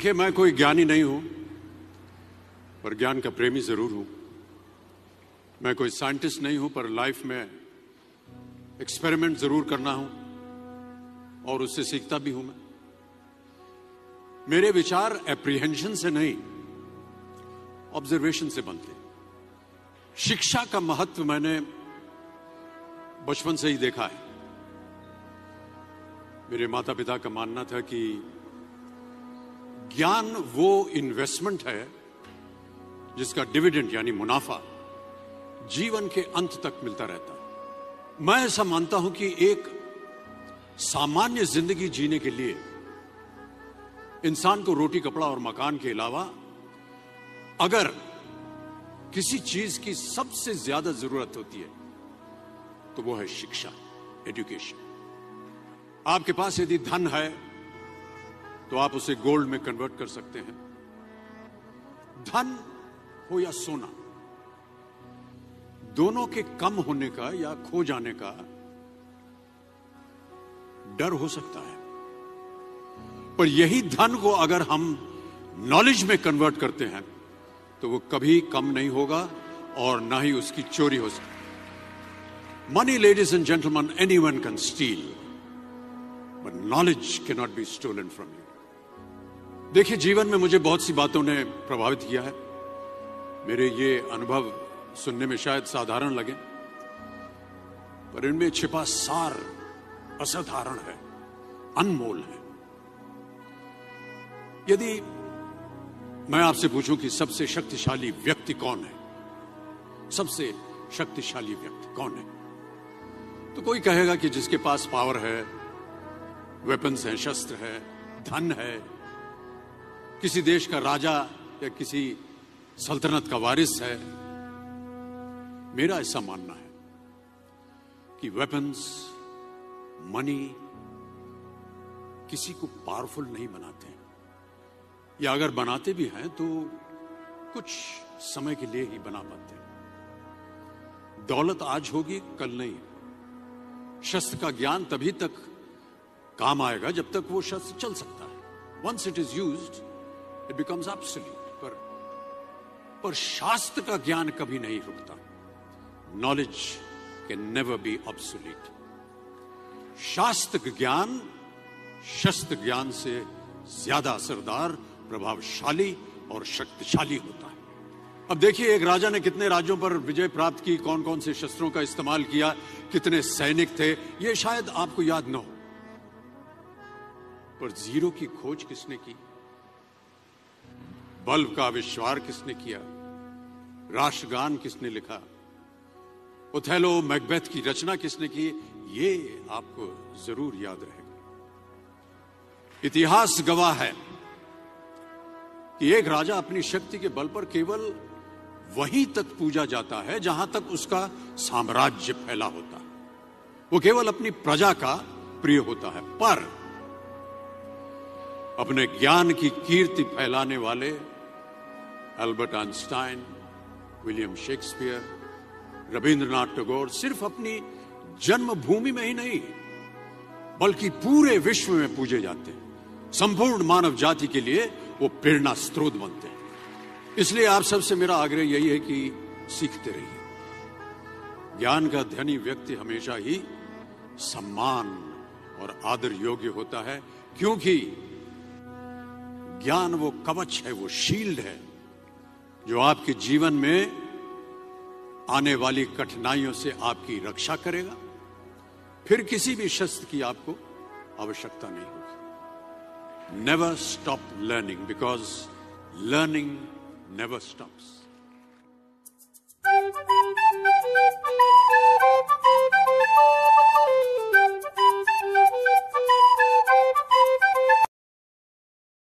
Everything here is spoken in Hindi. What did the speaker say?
देखिए मैं कोई ज्ञानी नहीं हूँ, पर ज्ञान का प्रेमी ज़रूर हूँ। मैं कोई साइंटिस्ट नहीं हूँ, पर लाइफ में एक्सपेरिमेंट ज़रूर करना हूँ, और उससे सीखता भी हूँ मैं। मेरे विचार एप्रीहेंशन से नहीं ऑब्जर्वेशन से बनते। शिक्षा का महत्व मैंने बचपन से ही देखा है। मेरे माता पिता का मानना था कि ज्ञान वो इन्वेस्टमेंट है जिसका डिविडेंड यानी मुनाफा जीवन के अंत तक मिलता रहता। मैं ऐसा मानता हूँ कि एक सामान्य ज़िंदगी जीने के लिए इंसान को रोटी, कपड़ा और मकान के अलावा अगर किसी चीज़ की सबसे ज़्यादा ज़रूरत होती है तो वो है शिक्षा एजुकेशन आपके पास यदि धन है तो आप उसे गोल्ड में कन्वर्ट कर सकते हैं। धन हो या सोना, दोनों के कम होने का या खो जाने का डर हो सकता है। पर यही धन को अगर हम नॉलेज में कन्वर्ट करते हैं तो वो कभी कम नहीं होगा और ना ही उसकी चोरी हो सकती। Money ladies and gentleman anyone can steal but knowledge can not be stolen from you देखिए, जीवन में मुझे बहुत सी बातों ने प्रभावित किया है। मेरे ये अनुभव सुनने में शायद साधारण लगे, पर इनमें छिपा सार असाधारण है, अनमोल है। यदि मैं आपसे पूछूँ कि सबसे शक्तिशाली व्यक्ति कौन है? सबसे शक्तिशाली व्यक्ति कौन है? तो कोई कहेगा कि जिसके पास पावर है वेपन्स हैं, शस्त्र है, धन है। किसी देश का राजा या किसी सल्तनत का वारिस है। मेरा ऐसा मानना है कि वेपन्स मनी किसी को पावरफुल नहीं बनाते या अगर बनाते भी हैं तो कुछ समय के लिए ही बना पाते हैं। दौलत आज होगी, कल नहीं। शस्त्र का ज्ञान तभी तक काम आएगा जब तक वो शस्त्र चल सकता है। Once it is use it becomes absolute पर पर शास्त्र का ज्ञान कभी नहीं रुकता। Knowledge can never be obsolete शास्त्र ज्ञान, शस्त्र ज्ञान से ज़्यादा असरदार, प्रभावशाली और शक्तिशाली होता है। अब देखिए, एक राजा ने कितने राज्यों पर विजय प्राप्त की कौन कौन से शस्त्रों का इस्तेमाल किया, कितने सैनिक थे, ये शायद आपको याद न हो। पर ज़ीरो की खोज किसने की? बल्ब का आविष्कार किसने किया? राष्ट्रगान किसने लिखा? उथेलो मैकबेथ की रचना किसने की? ये आपको ज़रूर याद रहेगा। इतिहास गवाह है कि एक राजा अपनी शक्ति के बल पर केवल वहीं तक पूजा जाता है जहाँ तक उसका साम्राज्य फैला होता। है वो केवल अपनी प्रजा का प्रिय होता है, पर अपने ज्ञान की कीर्ति फैलाने वाले Albert Einstein, William Shakespeare Rabindranath Tagore सिर्फ़ अपनी जन्मभूमि में ही नहीं, बल्कि पूरे विश्व में पूजे जाते हैं। संपूर्ण मानव जाति के लिए वो प्रेरणा स्रोत बनते हैं। इसलिए आप सबसे मेरा आग्रह यही है कि सीखते रहिए। ज्ञान का धनी व्यक्ति हमेशा ही सम्मान और आदर योग्य होता है, क्योंकि ज्ञान, वो कवच है, वो शील्ड है, जो आपके जीवन में आने वाली कठिनाइयों से आपकी रक्षा करेगा। फिर किसी भी शस्त्र की आपको आवश्यकता नहीं होगी। Never stop learning because learning never stops